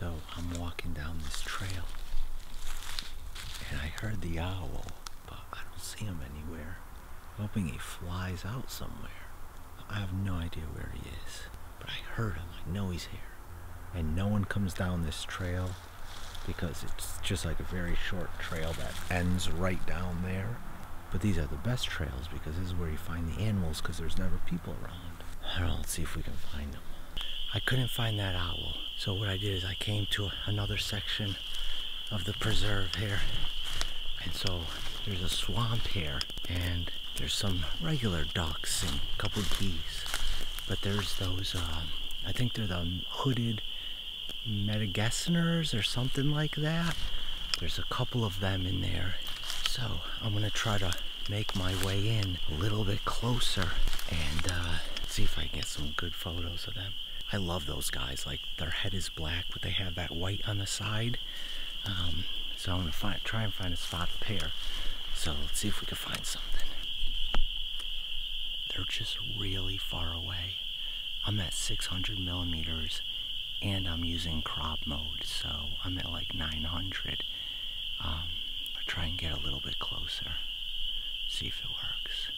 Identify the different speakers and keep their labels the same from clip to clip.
Speaker 1: So I'm walking down this trail and I heard the owl, but I don't see him anywhere. Hoping he flies out somewhere. I have no idea where he is, but I heard him. I know he's here. And no one comes down this trail because it's just like a very short trail that ends right down there. But these are the best trails because this is where you find the animals because there's never people around. I don't know, let's see if we can find them. I couldn't find that owl. So what I did is I came to another section of the preserve here. And so there's a swamp here and there's some regular ducks and a couple geese. But there's those, uh, I think they're the hooded Madagascars or something like that. There's a couple of them in there. So I'm gonna try to make my way in a little bit closer and uh, see if I can get some good photos of them. I love those guys. Like their head is black, but they have that white on the side. Um, so I'm gonna find, try and find a spot to pair. So let's see if we can find something. They're just really far away. I'm at 600 millimeters and I'm using crop mode, so I'm at like 900. Um, I'll try and get a little bit closer, see if it works.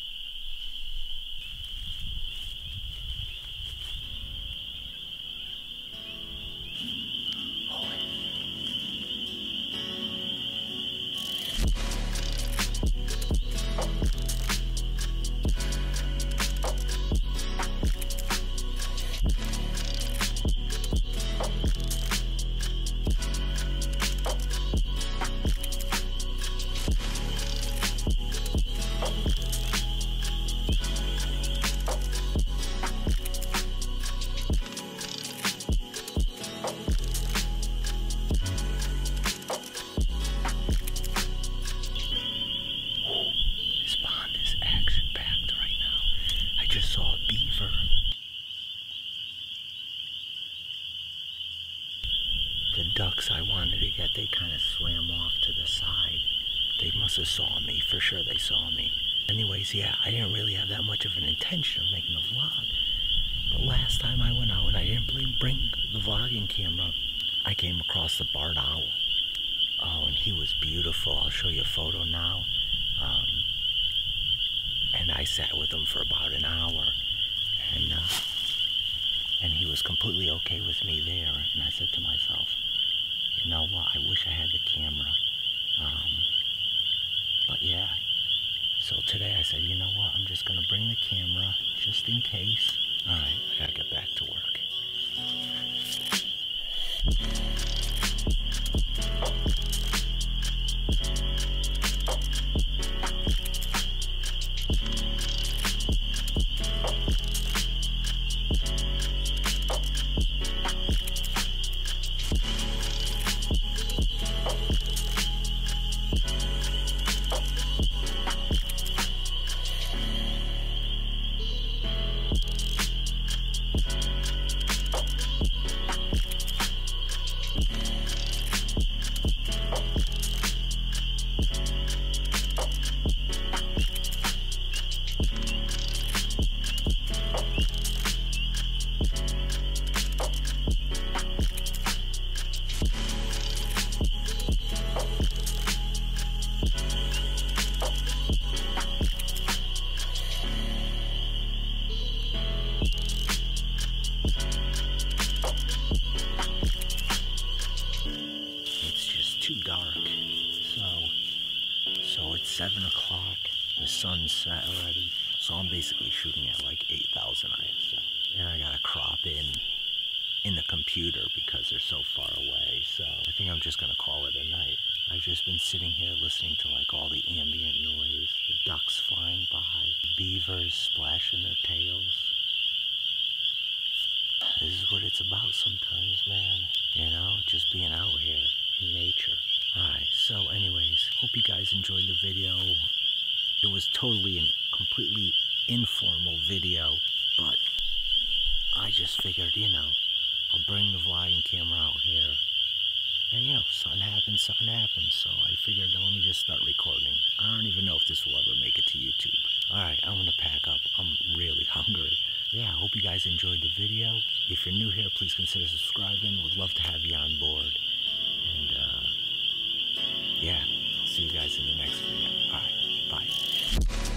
Speaker 1: The ducks I wanted to get, they kind of swam off to the side. They must have saw me, for sure they saw me. Anyways, yeah, I didn't really have that much of an intention of making a vlog. But last time I went out and I didn't bring- the vlogging camera, I came across the barred owl. Oh, and he was beautiful. I'll show you a photo now. Um, and I sat with him for about an hour, and uh, and he was completely okay with me there. And I said to myself, what? I wish I had the camera. Um, but yeah. So today I said, you know what? I'm just gonna bring the camera just in case. All right, I gotta get back to work. 7 o'clock, the sun set already, so I'm basically shooting at like 8,000 ISO. And I gotta crop in in the computer because they're so far away, so I think I'm just gonna call it a night. I've just been sitting here listening to like all the ambient noise, the ducks flying by, beavers splashing their tails. This is what it's about sometimes, man. You know, just being out here in nature. Alright, so anyways, hope you guys enjoyed the video. It was totally and completely informal video, but I just figured, you know, I'll bring the vlogging camera out here. And you know, something happens, something happens. So I figured, let me just start recording. I don't even know if this will ever make it to YouTube. Alright, I'm gonna pack up. I'm really hungry. Yeah, I hope you guys enjoyed the video. If you're new here, please consider subscribing. Would love to have you on board yeah, I'll see you guys in the next video. All right, bye.